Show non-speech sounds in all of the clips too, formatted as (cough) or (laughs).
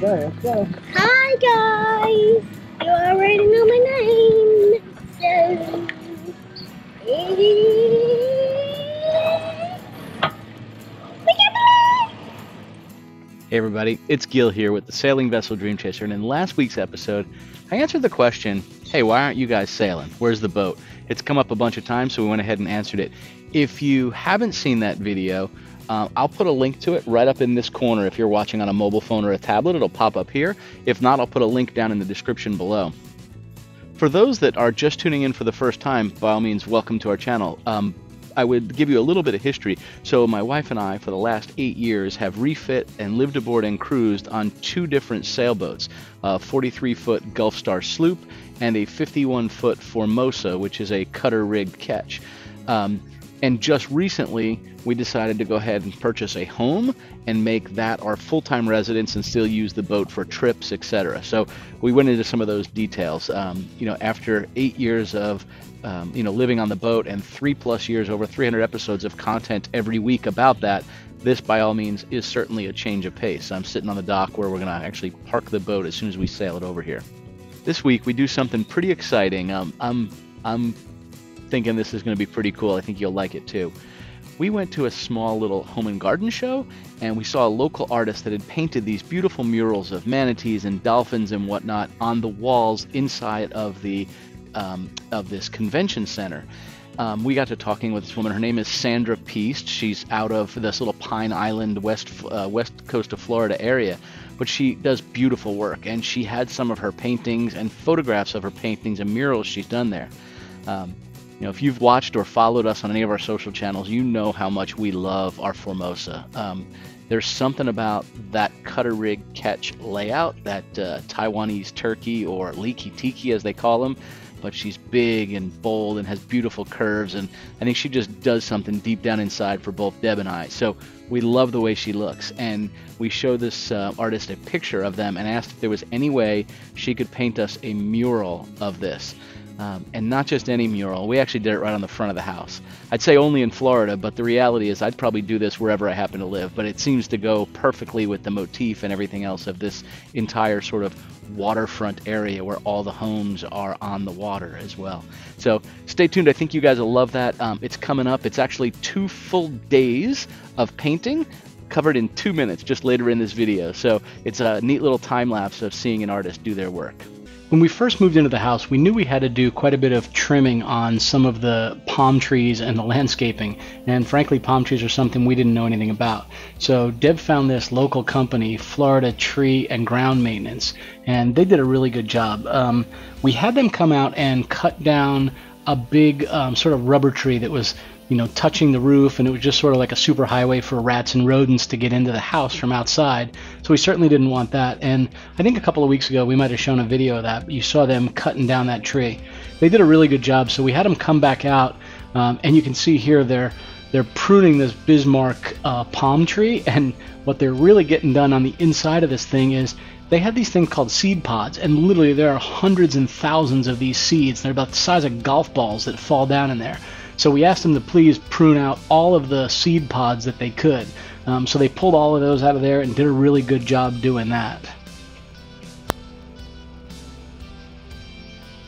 go. Hi guys! You already know my name. So, Hey everybody, it's Gil here with the Sailing Vessel Dream Chaser, and in last week's episode, I answered the question, hey, why aren't you guys sailing? Where's the boat? It's come up a bunch of times, so we went ahead and answered it. If you haven't seen that video, uh, I'll put a link to it right up in this corner. If you're watching on a mobile phone or a tablet, it'll pop up here. If not, I'll put a link down in the description below. For those that are just tuning in for the first time, by all means, welcome to our channel. Um, I would give you a little bit of history. So my wife and I, for the last eight years, have refit and lived aboard and cruised on two different sailboats, a 43-foot Gulf Star sloop and a 51-foot Formosa, which is a cutter-rigged ketch. Um, and just recently, we decided to go ahead and purchase a home and make that our full-time residence and still use the boat for trips, etc. So we went into some of those details. Um, you know, after eight years of um, you know living on the boat and three plus years, over 300 episodes of content every week about that, this by all means is certainly a change of pace. I'm sitting on the dock where we're going to actually park the boat as soon as we sail it over here. This week we do something pretty exciting. Um, I'm I'm thinking this is going to be pretty cool. I think you'll like it too. We went to a small little home and garden show and we saw a local artist that had painted these beautiful murals of manatees and dolphins and whatnot on the walls inside of the um, of this convention center. Um, we got to talking with this woman. Her name is Sandra Priest. She's out of this little Pine Island, west uh, west coast of Florida area, but she does beautiful work. And she had some of her paintings and photographs of her paintings and murals she's done there. Um, you know, if you've watched or followed us on any of our social channels, you know how much we love our Formosa. Um, there's something about that cutter rig ketch layout, that uh, Taiwanese turkey or leaky teaky as they call them, but she's big and bold and has beautiful curves, and I think she just does something deep down inside for both Deb and I. So we love the way she looks, and we showed this uh, artist a picture of them and asked if there was any way she could paint us a mural of this. Um, and not just any mural. We actually did it right on the front of the house. I'd say only in Florida, but the reality is I'd probably do this wherever I happen to live. But it seems to go perfectly with the motif and everything else of this entire sort of waterfront area where all the homes are on the water as well. So stay tuned. I think you guys will love that. Um, it's coming up. It's actually two full days of painting covered in two minutes just later in this video. So it's a neat little time lapse of seeing an artist do their work. When we first moved into the house, we knew we had to do quite a bit of trimming on some of the palm trees and the (laughs) landscaping. And frankly, palm trees are something we didn't know anything about. So Deb found this local company, Florida Tree and Ground Maintenance, and they did a really good job. Um, we had them come out and cut down a big um, sort of rubber tree that was you know, touching the roof, and it was just sort of like a super highway for rats and rodents to get into the house from outside. So we certainly didn't want that. And I think a couple of weeks ago we might have shown a video of that. You saw them cutting down that tree. They did a really good job. So we had them come back out, um, and you can see here they're they're pruning this Bismarck uh, palm tree, (laughs) and what they're really getting done on the inside of this thing is they have these things called seed pods, and literally there are hundreds and thousands of these seeds. They're about the size of golf balls that fall down in there. So we asked them to please prune out all of the seed pods that they could. Um, so they pulled all of those out of there and did a really good job doing that.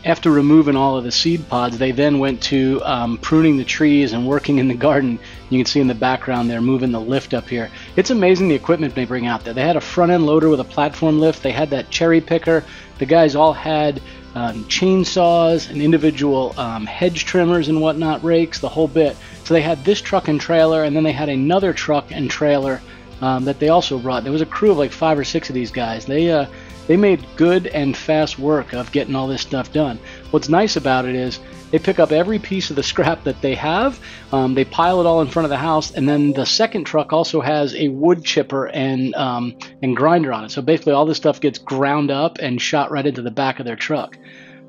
After removing all of the seed pods, they then went to um, pruning the trees and working in the garden. You can see in the background they're moving the lift up here. It's amazing the equipment they bring out there. They had a front end loader with a platform lift. They had that cherry picker. The guys all had um, chainsaws and individual um, hedge trimmers and whatnot, rakes, the whole bit. So they had this truck and trailer, and then they had another truck and trailer um, that they also brought. There was a crew of like five or six of these guys. They uh, they made good and fast work of getting all this stuff done. What's nice about it is they pick up every piece of the (laughs) scrap that they have, um, they pile it all in front of the house, and then the second truck also has a wood chipper and um, and grinder on it. So basically, all this stuff gets ground up and shot right into the back of their truck.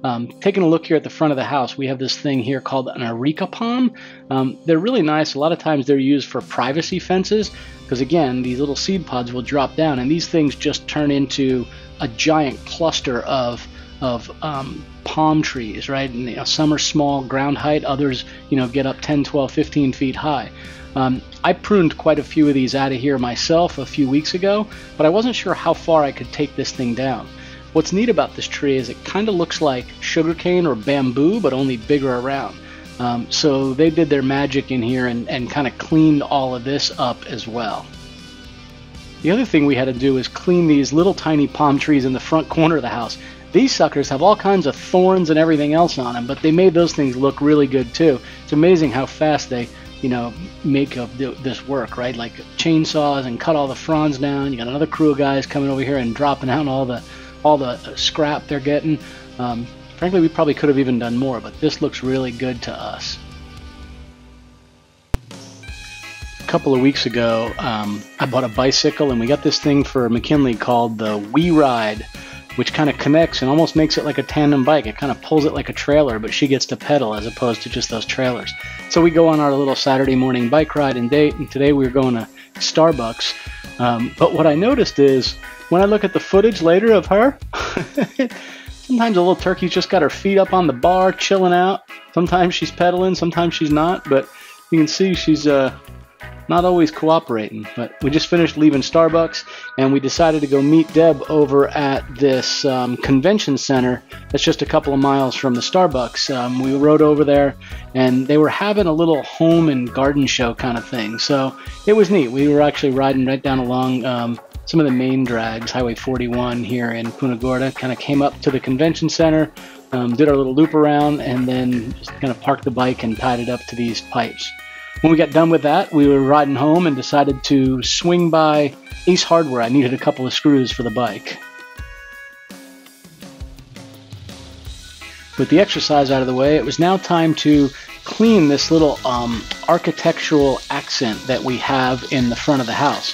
Um, taking a look here at the front of the house, we have this thing here called an areca palm. Um, they're really nice. A lot of times they're used for privacy fences because, again, these little seed pods will drop down and these things just turn into a giant cluster of of um, palm trees, right? And you know, some are small ground height, others, you know, get up 10, 12, 15 feet high. Um, I pruned quite a few of these out of here myself a few weeks ago, but I wasn't sure how far I could take this thing down. What's neat about this tree is it kind of looks like sugarcane or bamboo, but only bigger around. Um, so they did their magic in here and, and kind of cleaned all of this up as well. The other thing we had to do is clean these little tiny palm trees in the front corner of the house. These suckers have all kinds of thorns and everything else on them, but they made those things look really good too. It's amazing how fast they, you know, make of this work, right? Like chainsaws and cut all the fronds down. You got another crew of guys coming over here and dropping out all the all the scrap they're getting. Um, frankly, we probably could have even done more, but this looks really good to us. A couple of weeks ago, um, I bought a bicycle, and we got this thing for McKinley called the WeRide, which kind of connects and almost makes it like a tandem bike. It kind of pulls it like a trailer, but she gets to pedal as opposed to just those trailers. So we go on our little Saturday morning bike ride and date, and today we were going to Starbucks. Um, but what I noticed is when I look at the footage later of her, (laughs) sometimes a little turkey's just got her feet up on the bar, chilling out. Sometimes she's pedaling, sometimes she's not, but you can see she's uh, not always cooperating. But we just finished leaving Starbucks, and we decided to go meet Deb over at this um, convention center that's just a couple of miles from the Starbucks. Um, we rode over there, and they were having a little home and garden show kind of thing. So it was neat. We were actually riding right down along um, some of the main drags, Highway 41 here in Punta Gorda, kind of came up to the convention center, um, did our little loop around, and then just kind of parked the bike and tied it up to these pipes. When we got done with that, we were riding home and decided to swing by Ace Hardware. I needed a couple of screws for the bike. With the exercise out of the way, it was now time to clean this little um, architectural accent that we have in the front of the house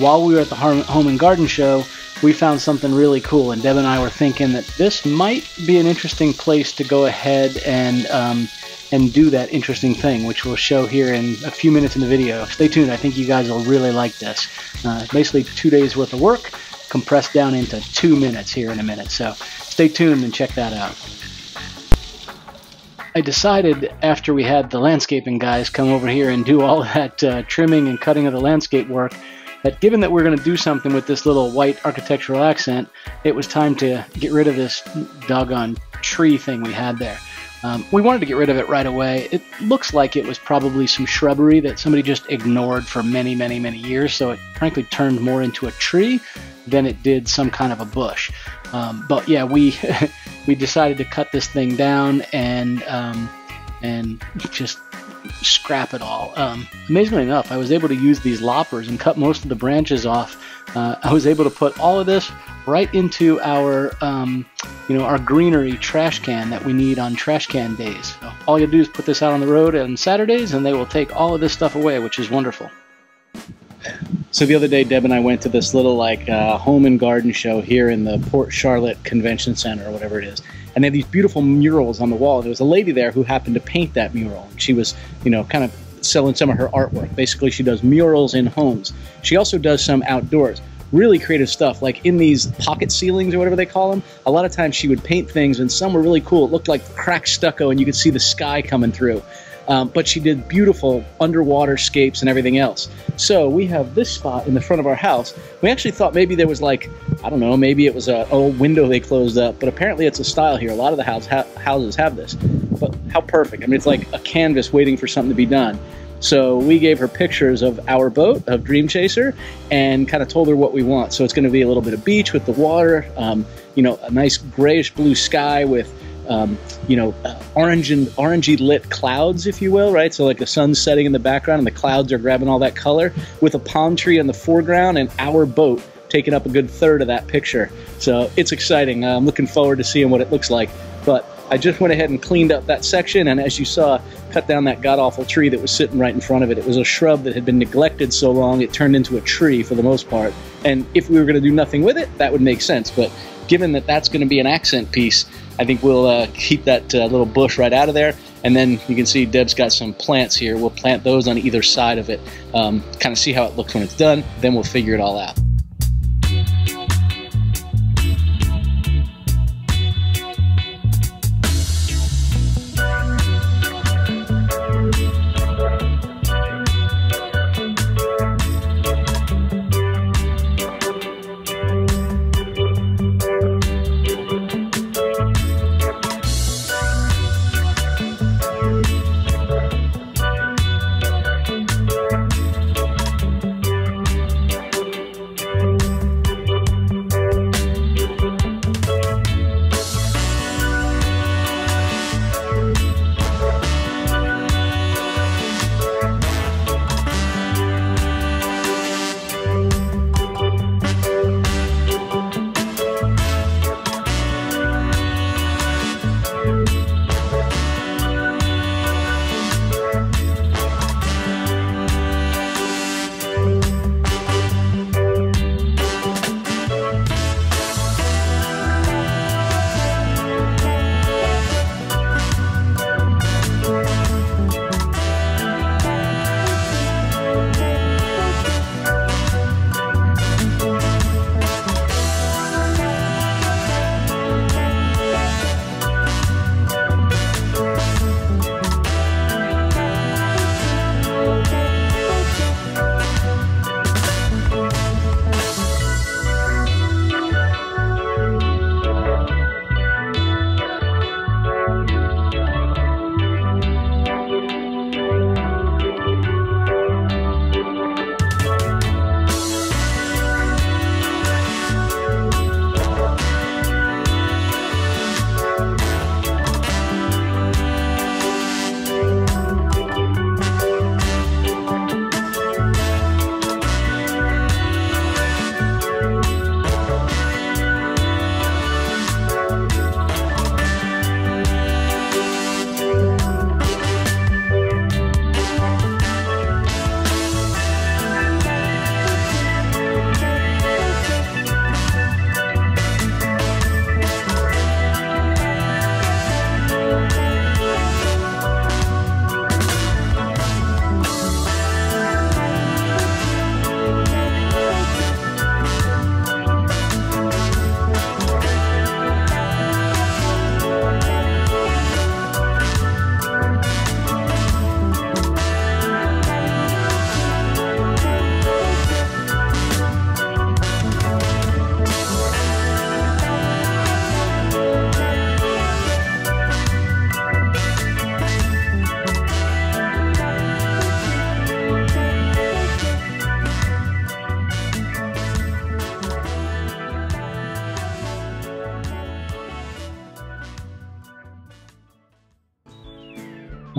while we were at the Home and Garden Show, we found something really cool, and Deb and I were thinking that this might be an interesting place to go ahead and um, and do that interesting thing, which we'll show here in a few minutes in the video. Stay tuned. I think you guys will really like this. Uh, basically, two days worth of work compressed down into two minutes here in a minute. So stay tuned and check that out. I decided after we had the landscaping guys come over here and do all (laughs) that uh, trimming and cutting of the landscape work that given that we're going to do something with this little white architectural accent, it was time to get rid of this doggone tree thing we had there. Um, we wanted to get rid of it right away. It looks like it was probably some shrubbery that somebody just ignored for many, many, many years, so it frankly turned more into a tree than it did some kind of a bush. Um, but yeah, we (laughs) we decided to cut this thing down and um, and just scrap it all. Um, amazingly enough, I was able to use these loppers and cut most of the branches off. Uh, I was able to put all of this right into our, um, you know, our greenery trash can that we need on trash can days. So all you do is put this out on the road on Saturdays, and they will take all of this stuff away, which is wonderful. So the other day, Deb and I went to this little like uh, home and garden show here in the Port Charlotte Convention Center or whatever it is, and they had these beautiful murals on the wall. There was a lady there who happened to paint that mural. She was, you know, kind of selling some of her artwork. Basically, she does murals in homes. She also does some outdoors. Really creative stuff, like in these pocket ceilings or whatever they call them. A lot of times she would paint things, and some were really cool. It looked like cracked stucco, and you could see the sky coming through. Um, but she did beautiful underwater scapes and everything else. So we have this spot in the front of our house. We actually thought maybe there was like, I don't know, maybe it was a old window they closed up, but apparently it's a style here. A lot of the house ha- houses have this. But how perfect. I mean, it's like a canvas waiting for something to be done. So we gave her pictures of our boat, of Dream Chaser, and kind of told her what we want. So it's going to be a little bit of beach with the water, um, you know, a nice grayish blue sky with um, you know, uh, orange and orangey lit clouds, if you will, right? So like the sun's setting in the background and the clouds are grabbing all that color with a palm tree in the foreground and our boat taking up a good third of that picture. So it's exciting. I'm looking forward to seeing what it looks like. But I just went ahead and cleaned up that section, and as you saw, cut down that god awful tree that was sitting right in front of it. It was a shrub that had been neglected so long it turned into a tree for the most part. And if we were going to do nothing with it, that would make sense. But given that that's going to be an accent piece, I think we'll uh, keep that uh, little bush right out of there. And then you can see Deb's got some plants here. We'll plant those on either side of it, um, kind of see how it looks when it's done. Then we'll figure it all out.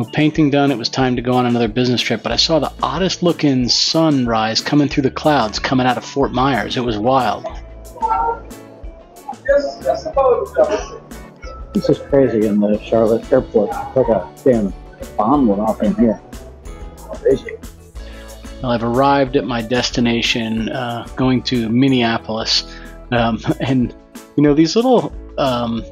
Painting done, it was time to go on another business trip. But I saw the oddest looking sunrise coming through the clouds coming out of Fort Myers. It was wild. This is crazy in the Charlotte airport. It's like a damn bomb went off in here. Crazy. Well, I've arrived at my destination, uh, going to Minneapolis. Um, (laughs) and, you know, these little um,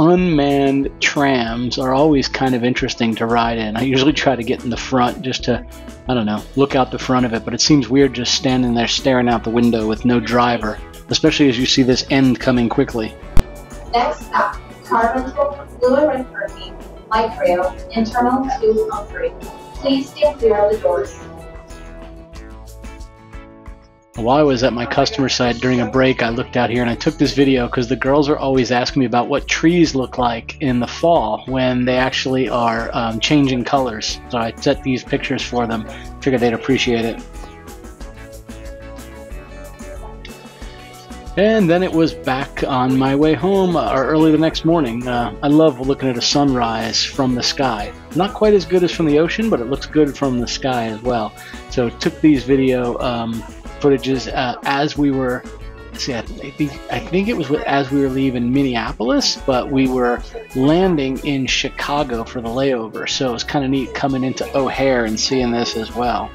unmanned trams are always kind of interesting to ride in. I usually try to get in the front just to, I don't know, look out the front of it, but it seems weird just standing there staring out the window with no driver, especially as you see this end coming quickly. Next stop, car rental, Blue and Red Light Rail, and Terminal 2 on 3. Please stay clear of the doors. While I was at my customer site during a break, I looked out here and I took this video because the girls are always asking me about what trees look like in the fall when they actually are um, changing colors. So I set these pictures for them. Figured they'd appreciate it. And then it was back on my way home, uh, or early the next morning. Uh, I love looking at a sunrise from the sky. Not quite as good as from the ocean, but it looks good from the sky as well. So took these video um, footages uh, as we were. See, I think I think it was as we were leaving Minneapolis, but we were landing in Chicago for the layover. So it was kind of neat coming into O'Hare and seeing this as well.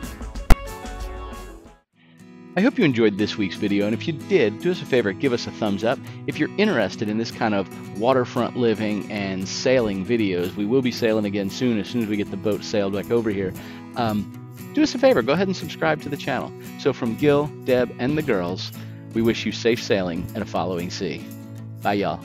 I hope you enjoyed this week's video, and if you did, do us a favor, give us a thumbs up. If you're interested in this kind of waterfront living and sailing videos, we will be sailing again soon, as soon as we get the boat sailed back over here. Um, do us a favor, go ahead and subscribe to the channel. So from Gil, Deb, and the girls, we wish you safe sailing and a following sea. Bye, y'all.